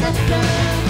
the sun